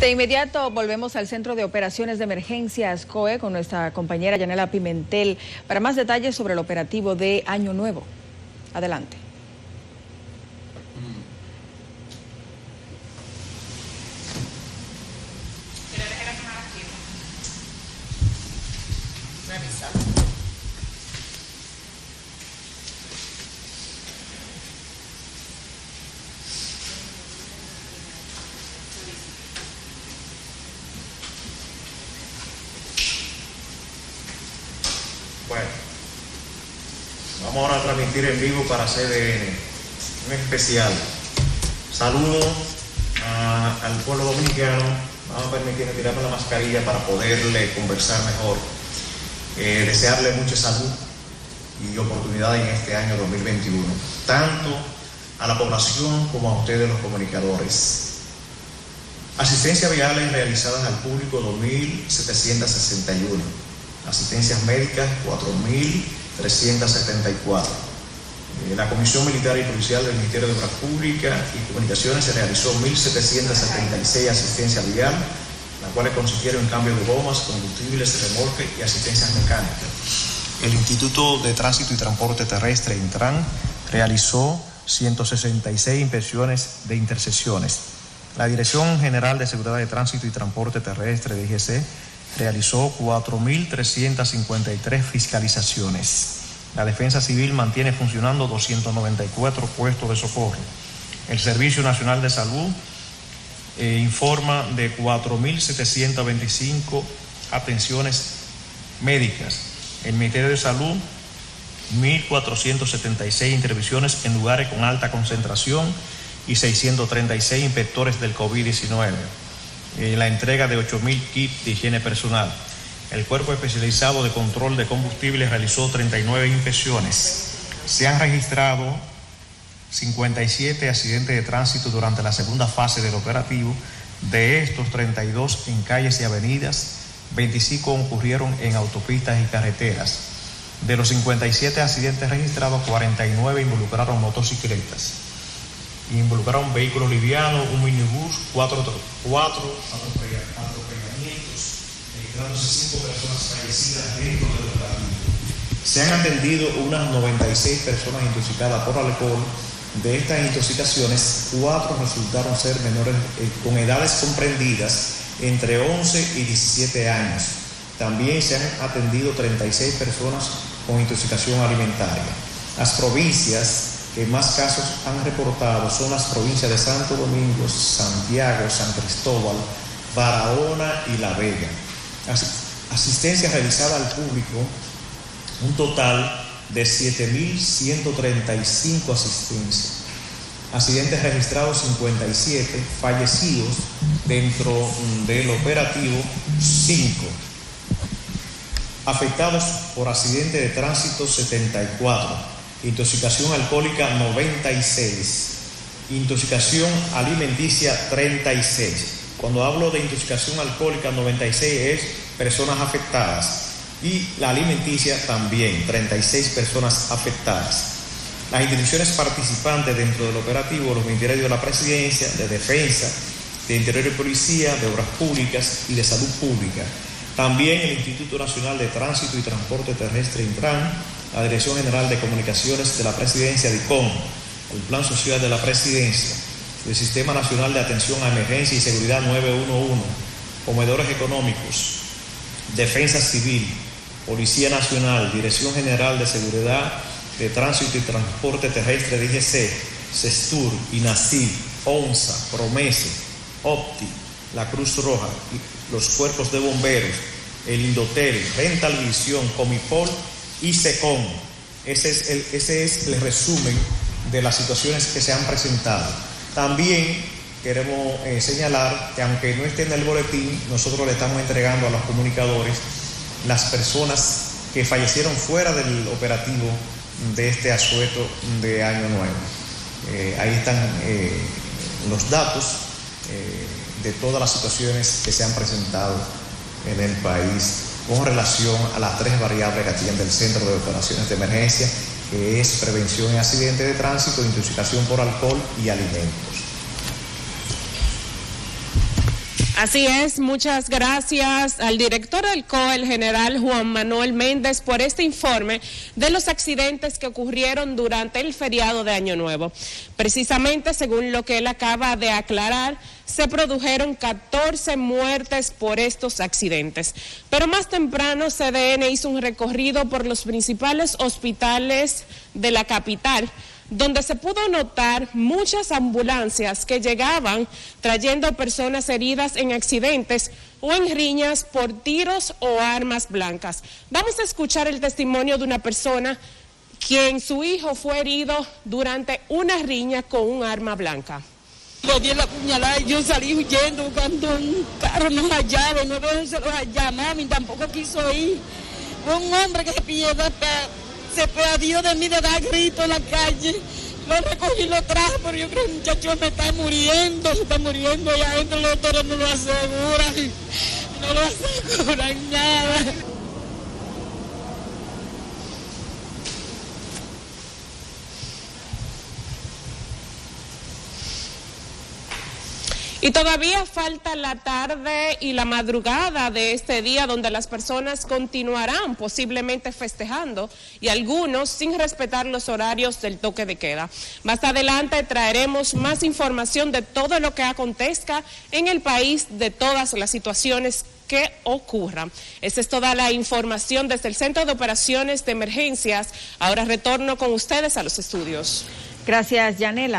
De inmediato volvemos al Centro de Operaciones de Emergencias COE con nuestra compañera Yanela Pimentel para más detalles sobre el operativo de Año Nuevo. Adelante. Vamos ahora a transmitir en vivo para CDN un especial. Saludo al pueblo dominicano. Vamos a permitirme tirarme la mascarilla para poderle conversar mejor. Eh, desearle mucha salud y oportunidad en este año 2021, tanto a la población como a ustedes los comunicadores. Asistencia viales realizadas al público 2.761. Asistencias médicas 4.374. Eh, La Comisión Militar y Policial del Ministerio de Obras Públicas y Comunicaciones se realizó 1.776 asistencias vial, las cuales consistieron en cambio de gomas, combustibles, remolques y asistencias mecánicas. El Instituto de Tránsito y Transporte Terrestre, Intran, realizó 166 inspecciones de intersecciones. La Dirección General de Seguridad de Tránsito y Transporte Terrestre, DGC, realizó 4.353 fiscalizaciones. La Defensa Civil mantiene funcionando 294 puestos de socorro. El Servicio Nacional de Salud eh, informa de 4.725 atenciones médicas. El Ministerio de Salud, 1.476 intervenciones en lugares con alta concentración y 636 inspectores del COVID-19. Eh, la entrega de 8.000 kits de higiene personal. El Cuerpo Especializado de Control de Combustibles realizó 39 inspecciones. Se han registrado 57 accidentes de tránsito durante la segunda fase del operativo. De estos, 32 en calles y avenidas, 25 ocurrieron en autopistas y carreteras. De los 57 accidentes registrados, 49 involucraron motocicletas. Involucraron vehículos livianos, un minibús, cuatro, cuatro atropella- atropellamientos, registrándose cinco personas fallecidas dentro del operativo. Se han atendido unas 96 personas intoxicadas por alcohol. De estas intoxicaciones, cuatro resultaron ser menores eh, con edades comprendidas entre 11 y 17 años. También se han atendido 36 personas con intoxicación alimentaria. Las provincias más casos han reportado son las provincias de Santo Domingo, Santiago, San Cristóbal, Barahona y La Vega. As- Asistencia realizada al público, un total de 7.135 asistencias. Accidentes registrados 57, fallecidos dentro mm, del operativo 5. Afectados por accidente de tránsito 74, intoxicación alcohólica 96, intoxicación alimenticia 36. Cuando hablo de intoxicación alcohólica 96 es personas afectadas y la alimenticia también, 36 personas afectadas. Las instituciones participantes dentro del operativo, los ministerios de la presidencia, de defensa, de interior y policía, de obras públicas y de salud pública. También el Instituto Nacional de Tránsito y Transporte Terrestre Intran, la Dirección General de Comunicaciones de la Presidencia DICOM, el Plan Social de la Presidencia, el Sistema Nacional de Atención a Emergencia y Seguridad 911, comedores económicos, Defensa Civil, Policía Nacional, Dirección General de Seguridad de Tránsito y Transporte Terrestre DGC, CESTUR, INACID, ONSA, Promese, OPTI, la Cruz Roja, los cuerpos de bomberos, el Indotel, Rental Visión, Comipol y SECOM. Ese es, el, ese es el resumen de las situaciones que se han presentado. También queremos eh, señalar que aunque no esté en el boletín, nosotros le estamos entregando a los comunicadores las personas que fallecieron fuera del operativo de este asueto de Año Nuevo. Eh, ahí están eh, los datos de todas las situaciones que se han presentado en el país con relación a las tres variables que atiende el Centro de Operaciones de Emergencia, que es prevención en accidentes de tránsito, intoxicación por alcohol y alimentos. Así es, muchas gracias al director del COE, el general Juan Manuel Méndez, por este informe de los accidentes que ocurrieron durante el feriado de Año Nuevo. Precisamente, según lo que él acaba de aclarar, se produjeron 14 muertes por estos accidentes. Pero más temprano, CDN hizo un recorrido por los principales hospitales de la capital donde se pudo notar muchas ambulancias que llegaban trayendo personas heridas en accidentes o en riñas por tiros o armas blancas. Vamos a escuchar el testimonio de una persona quien su hijo fue herido durante una riña con un arma blanca. Le di la puñalada y yo salí huyendo buscando un carro, no hallaba, no se lo hallaba, mami tampoco quiso ir. Un hombre que se pierde se perdió de mí de dar grito en la calle. Lo recogí y lo traje, pero yo creo que el muchacho me está muriendo, se está muriendo y adentro los doctores no lo aseguran, no lo aseguran nada. Y todavía falta la tarde y la madrugada de este día donde las personas continuarán posiblemente festejando y algunos sin respetar los horarios del toque de queda. Más adelante traeremos más información de todo lo que acontezca en el país, de todas las situaciones que ocurran. Esa es toda la información desde el Centro de Operaciones de Emergencias. Ahora retorno con ustedes a los estudios. Gracias, Yanela.